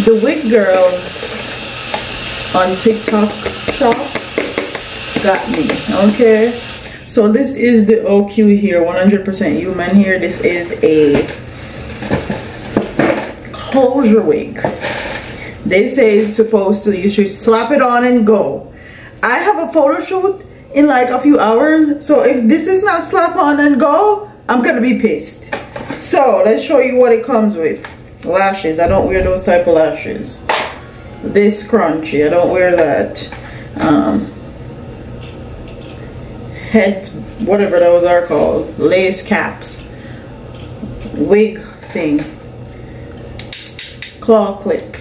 the wig girls on TikTok shop got me. Okay. So this is the OQ hair, 100% human here. This is a closure wig. They say it's supposed to, you should slap it on and go. I have a photo shoot in like a few hours. So if this is not slap on and go, I'm gonna be pissed. So let's show you what it comes with. Lashes, I don't wear those type of lashes. This crunchy, I don't wear that. Um, head, whatever those are called. Lace caps. Wig thing. Claw clip.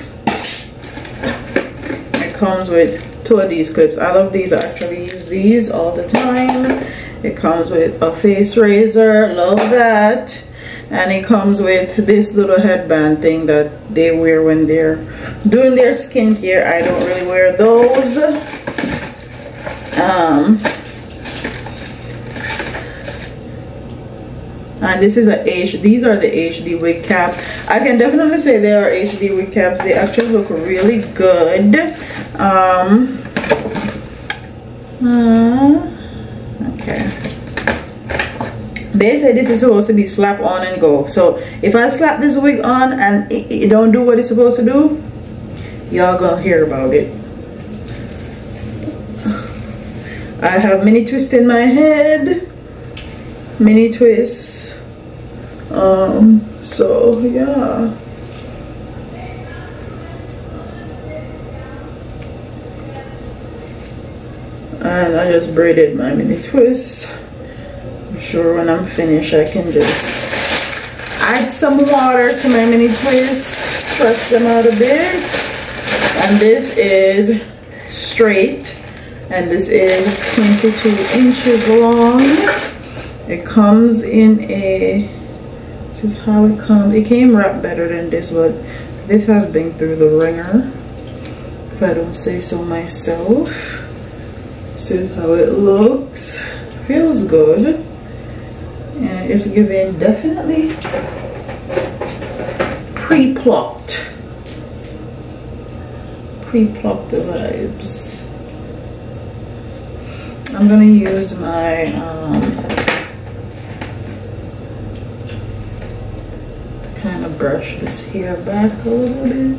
It comes with two of these clips. I love these. I actually use these all the time. It comes with a face razor. Love that. And it comes with this little headband thing that they wear when they're doing their skincare. I don't really wear those. Um, and this is a H these are the HD wig cap I can definitely say they are HD wig caps they actually look really good um uh, okay they say this is supposed to be slap on and go. So if I slap this wig on and it, it don't do what it's supposed to do y'all gonna hear about it. I have mini twists in my head. Mini twists. Um so yeah. And I just braided my mini twists sure when I'm finished I can just add some water to my mini twists stretch them out a bit. And this is straight and this is 22 inches long. It comes in a this is how it comes. It came wrapped better than this but this has been through the ringer if I don't say so myself. This is how it looks. Feels good and it's giving definitely pre-plucked pre-plucked the vibes I'm gonna use my um, to kind of brush this hair back a little bit.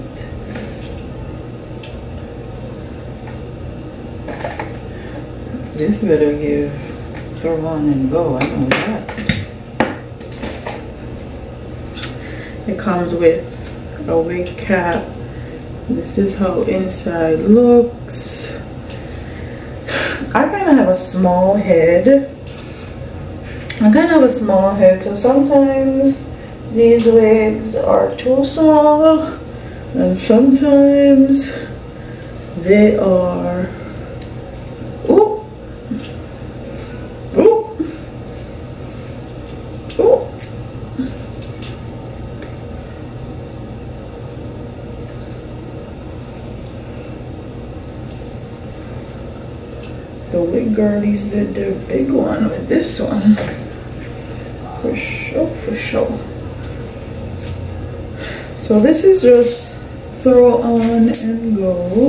This better give throw on and go, I don't know that. It comes with a wig cap. This is how inside looks. I kind of have a small head. I kind of have a small head, so sometimes these wigs are too small, and sometimes they are. The wig girlies did their big one with this one. For sure, for sure. So this is just throw on and go.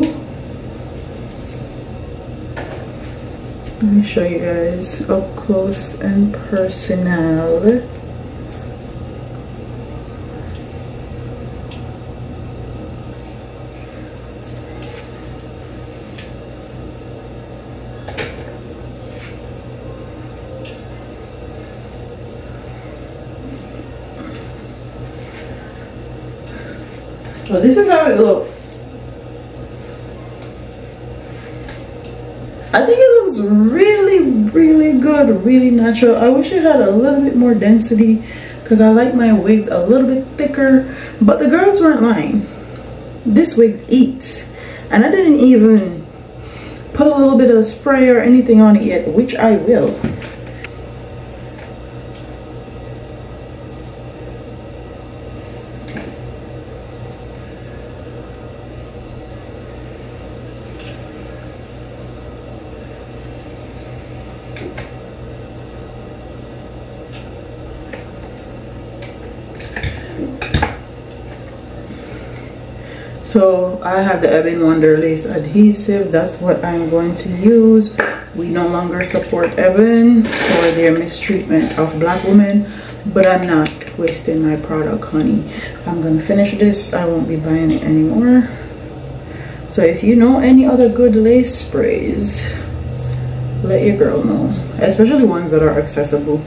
Let me show you guys up close and personal. So this is how it looks. I think it looks really, really good, really natural. I wish it had a little bit more density because I like my wigs a little bit thicker, but the girls weren't lying. This wig eats. And I didn't even put a little bit of spray or anything on it yet, which I will. So I have the Ebin Wonder Lace adhesive. That's what I'm going to use. We no longer support Ebin for their mistreatment of black women but I'm not wasting my product honey. I'm gonna finish this. I won't be buying it anymore. So if you know any other good lace sprays let your girl know especially ones that are accessible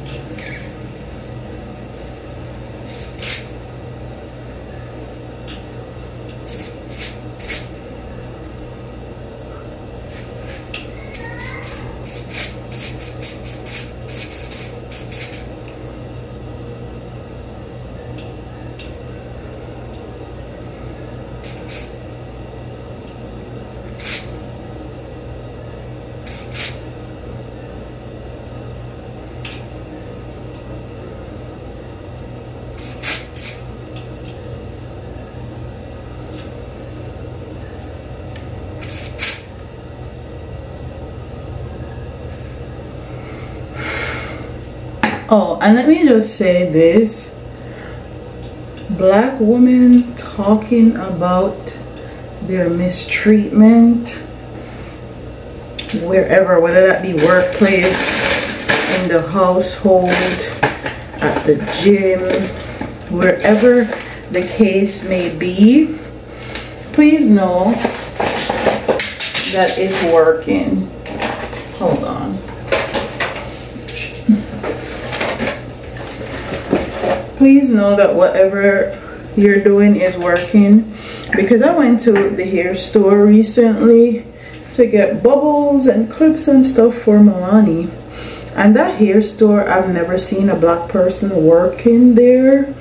Oh, and let me just say this. Black women talking about their mistreatment wherever, whether that be workplace, in the household, at the gym, wherever the case may be, please know that it's working. Hold on. Please know that whatever you're doing is working because I went to the hair store recently to get bubbles and clips and stuff for Milani. And that hair store I've never seen a black person working there.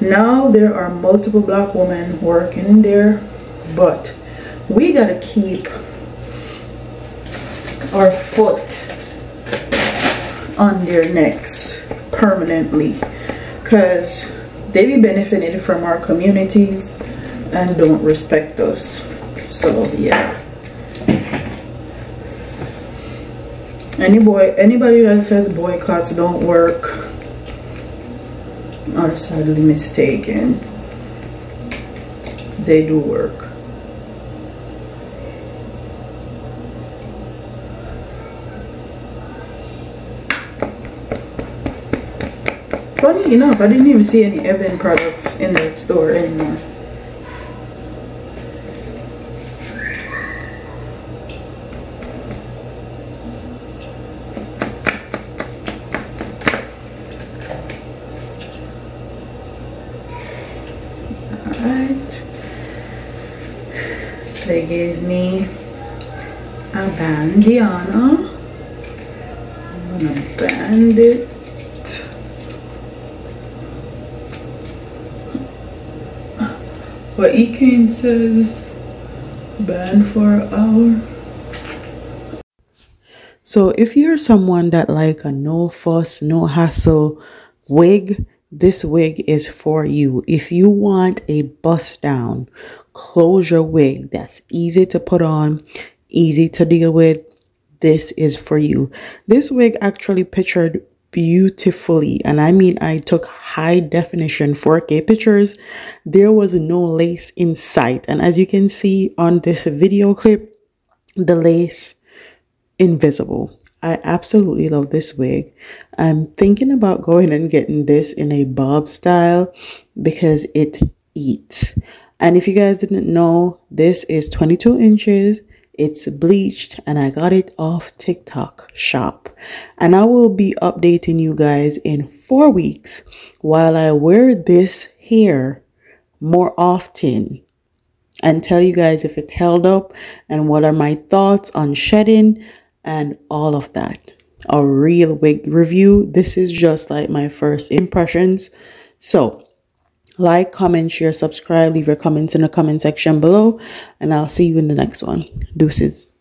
Now there are multiple black women working there but we gotta keep our foot on their necks permanently because they be benefiting from our communities and don't respect us. So yeah. Any boy anybody that says boycotts don't work are sadly mistaken. They do work enough, I didn't even see any Ebin products in that store anymore. Alright. They gave me a bandiana. I'm gonna band it But Ekane says ban for an hour. So if you're someone that like a no fuss, no hassle wig, this wig is for you. If you want a bust down closure wig that's easy to put on, easy to deal with, this is for you. This wig actually pictured beautifully. And i mean i took high definition 4k pictures. There was no lace in sight. And as you can see on this video clip the lace invisible. I absolutely love this wig. I'm thinking about going and getting this in a bob style because it eats. And if you guys didn't know this is 22 inches it's bleached and I got it off TikTok shop. And I will be updating you guys in four weeks while I wear this here more often and tell you guys if it held up and what are my thoughts on shedding and all of that. A real wig review. This is just like my first impressions. So like, comment, share, subscribe, leave your comments in the comment section below, and I'll see you in the next one. Deuces.